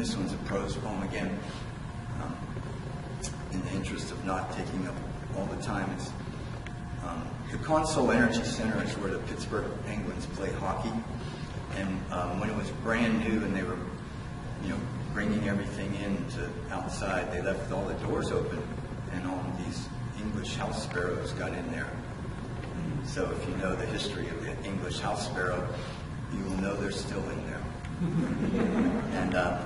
this one's a prose poem again. Um, in the interest of not taking up all the time, it's um, the Consol Energy Center is where the Pittsburgh Penguins play hockey. And um, when it was brand new and they were, you know, bringing everything in to outside, they left all the doors open, and all these English house sparrows got in there. So if you know the history of the English house sparrow, you will know they're still in there. and uh,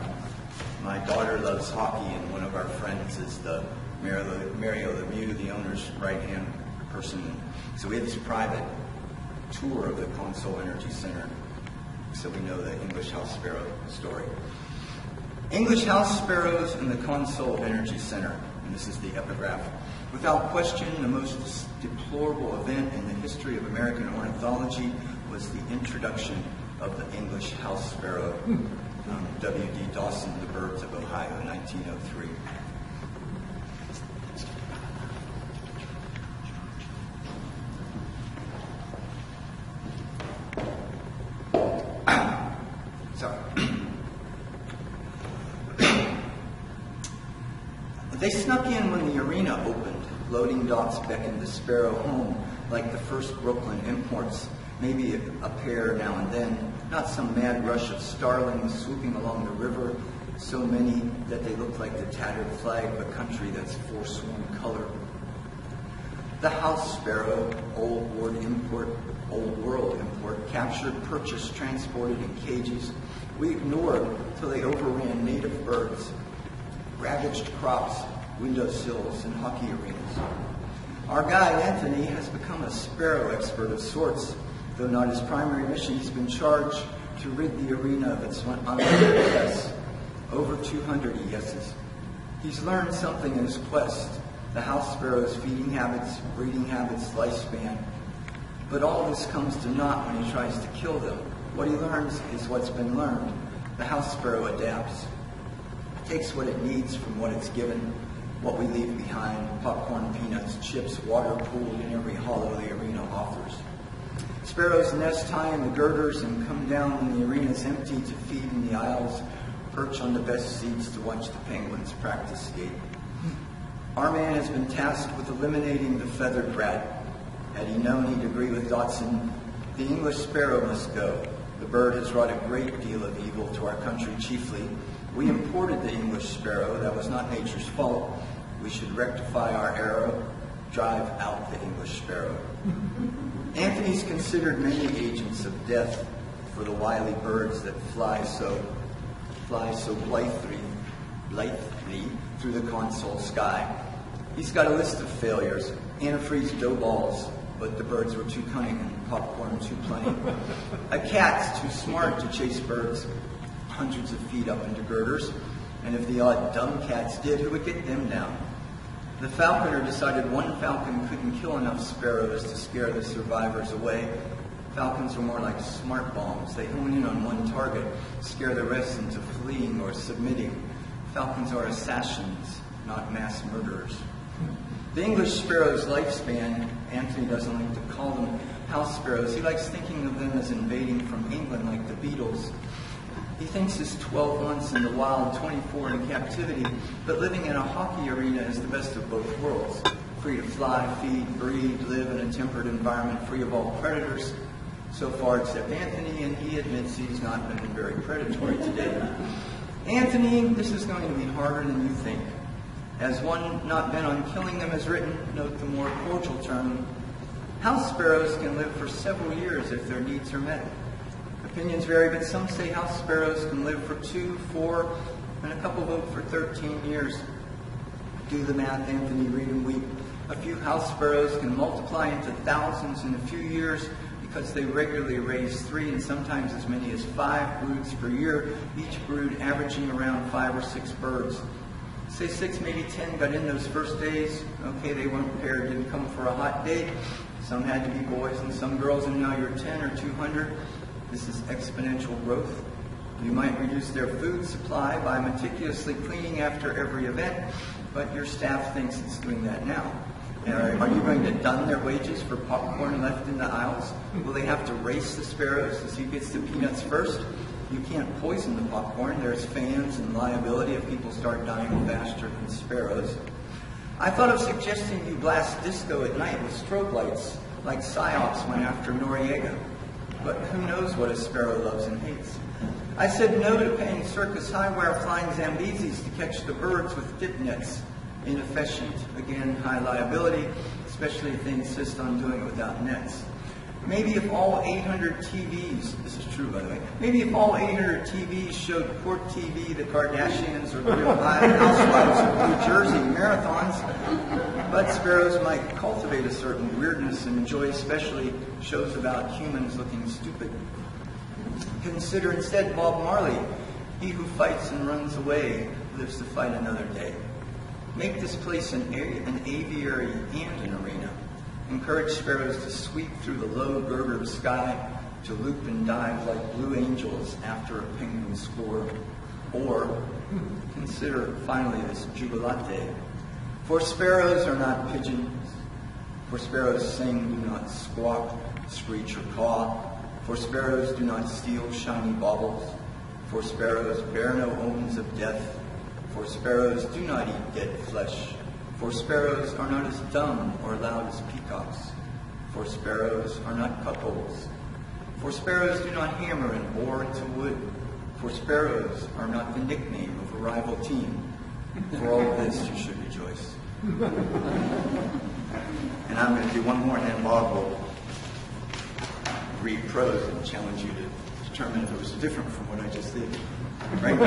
my daughter loves hockey, and one of our friends is the Mario, Mario Lemieux, the owner's right-hand person. So we had this private tour of the Consol Energy Center, so we know the English house sparrow story. English house sparrows in the Consol Energy Center, and this is the epigraph. Without question, the most deplorable event in the history of American ornithology was the introduction of the English house sparrow, hmm. Um, W.D. Dawson, The Birds of Ohio, 1903. Sorry. they snuck in when the arena opened. Loading docks beckoned the sparrow home like the first Brooklyn imports maybe a pair now and then, not some mad rush of starlings swooping along the river, so many that they look like the tattered flag of a country that's forsworn color. The house sparrow, old world import, old world import, captured, purchased, transported in cages. We ignored till they overran native birds, ravaged crops, windowsills, and hockey arenas. Our guide, Anthony, has become a sparrow expert of sorts, Though not his primary mission, he's been charged to rid the arena of its unwanted guests. Over 200, he guesses. He's learned something in his quest the house sparrow's feeding habits, breeding habits, lifespan. But all this comes to naught when he tries to kill them. What he learns is what's been learned. The house sparrow adapts, takes what it needs from what it's given, what we leave behind popcorn, peanuts, chips, water pooled in every hollow the arena offers. Sparrows nest high in the girders and come down when the arena is empty to feed in the aisles, perch on the best seats to watch the penguins practice skate. Our man has been tasked with eliminating the feathered rat. Had he known he'd agree with Dawson, the English sparrow must go. The bird has wrought a great deal of evil to our country chiefly. We imported the English sparrow. That was not nature's fault. We should rectify our error, drive out the English sparrow. Anthony's considered many agents of death for the wily birds that fly so fly so blithely, blithely through the Consol sky. He's got a list of failures. Antifreeze dough balls, but the birds were too cunning and popcorn too plenty. a cat's too smart to chase birds hundreds of feet up into girders. And if the odd dumb cats did, who would get them down? The falconer decided one falcon couldn't kill enough sparrows to scare the survivors away. Falcons are more like smart bombs. They hone in on one target, scare the rest into fleeing or submitting. Falcons are assassins, not mass murderers. The English sparrow's lifespan, Anthony doesn't like to call them house sparrows. He likes thinking of them as invading from England like the Beatles. He thinks his 12 months in the wild, 24 in captivity, but living in a hockey arena is the best of both worlds. Free to fly, feed, breed, live in a temperate environment free of all predators. So far, except Anthony, and he admits he's not been very predatory today. Anthony, this is going to be harder than you think. As one not bent on killing them has written, note the more cordial term, house sparrows can live for several years if their needs are met. Opinions vary, but some say house sparrows can live for two, four, and a couple vote for 13 years. Do the math, Anthony, read and weep. A few house sparrows can multiply into thousands in a few years because they regularly raise three and sometimes as many as five broods per year, each brood averaging around five or six birds. Say six, maybe ten but in those first days. Okay, they weren't paired, didn't come for a hot date. Some had to be boys and some girls, and now you're 10 or 200. This is exponential growth. You might reduce their food supply by meticulously cleaning after every event, but your staff thinks it's doing that now. Are you going to dun their wages for popcorn left in the aisles? Will they have to race the sparrows to see who gets the peanuts first? You can't poison the popcorn. There's fans and liability if people start dying faster than sparrows. I thought of suggesting you blast disco at night with strobe lights, like Psyops went after Noriega. But who knows what a sparrow loves and hates. I said no to paying circus high-wire flying Zambesis to catch the birds with dip nets. Inefficient, again, high liability, especially if they insist on doing it without nets. Maybe if all 800 TVs, this is true by the way, maybe if all 800 TVs showed Court TV, the Kardashians, or the Real Housewives of New Jersey marathons, Bud Sparrows might cultivate a certain weirdness and enjoy especially shows about humans looking stupid. Consider instead Bob Marley, he who fights and runs away lives to fight another day. Make this place an, an aviary and an arena. Encourage sparrows to sweep through the low girder sky, to loop and dive like blue angels after a penguin score. Or consider finally this jubilate. For sparrows are not pigeons. For sparrows sing, do not squawk, screech, or caw. For sparrows do not steal shiny baubles. For sparrows bear no omens of death. For sparrows do not eat dead flesh. For sparrows are not as dumb or loud as peacocks. For sparrows are not cuckolds. For sparrows do not hammer and bore into wood. For sparrows are not the nickname of a rival team. For all of this you should rejoice. and I'm going to do one more, and then Bob will read prose and challenge you to determine if it was different from what I just did. Right?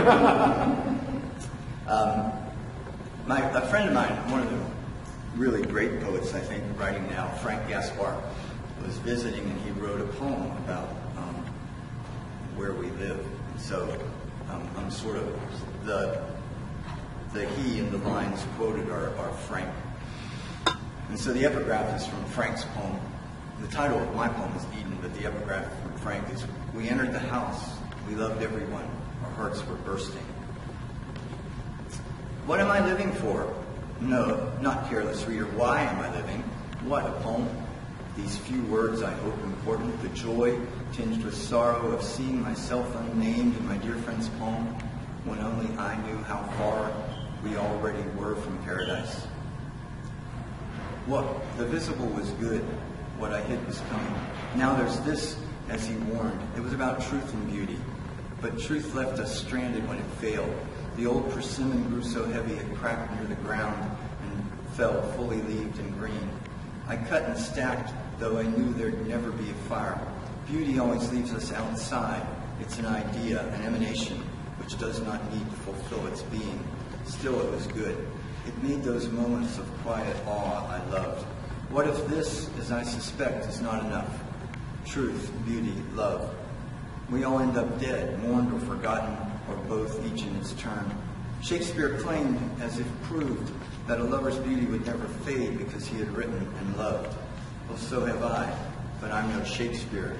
Um, my, a friend of mine, one of the really great poets, I think, writing now, Frank Gaspar, was visiting and he wrote a poem about um, where we live. So um, I'm sort of the the he and the lines quoted are, are Frank. And so the epigraph is from Frank's poem. The title of my poem is Eden, but the epigraph from Frank is We entered the house, we loved everyone, our hearts were bursting. What am I living for? No, not careless reader. Why am I living? What a poem. These few words I hope important. The joy tinged with sorrow of seeing myself unnamed in my dear friend's poem when only I knew how far we already were from paradise. What the visible was good. What I hid was coming. Now there's this, as he warned. It was about truth and beauty. But truth left us stranded when it failed. The old persimmon grew so heavy it cracked near the ground and fell fully leaved and green. I cut and stacked, though I knew there'd never be a fire. Beauty always leaves us outside. It's an idea, an emanation, which does not need to fulfill its being. Still, it was good. It made those moments of quiet awe I loved. What if this, as I suspect, is not enough? Truth, beauty, love. We all end up dead, mourned or forgotten, or both, each in its turn. Shakespeare claimed, as if proved, that a lover's beauty would never fade because he had written and loved. Well, so have I, but I'm no Shakespeare,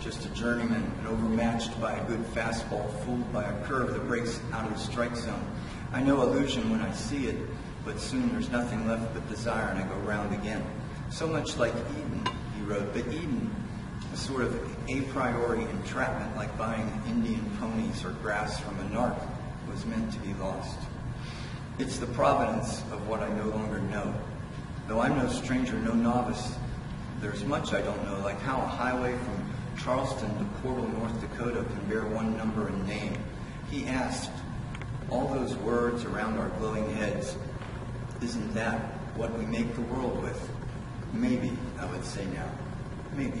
just a journeyman overmatched by a good fastball, fooled by a curve that breaks out of the strike zone. I know illusion when I see it, but soon there's nothing left but desire and I go round again. So much like Eden, he wrote, but Eden sort of a priori entrapment like buying Indian ponies or grass from a narc was meant to be lost. It's the providence of what I no longer know. Though I'm no stranger, no novice, there's much I don't know, like how a highway from Charleston to Portal, North Dakota can bear one number and name. He asked, all those words around our glowing heads, isn't that what we make the world with? Maybe, I would say now. Maybe.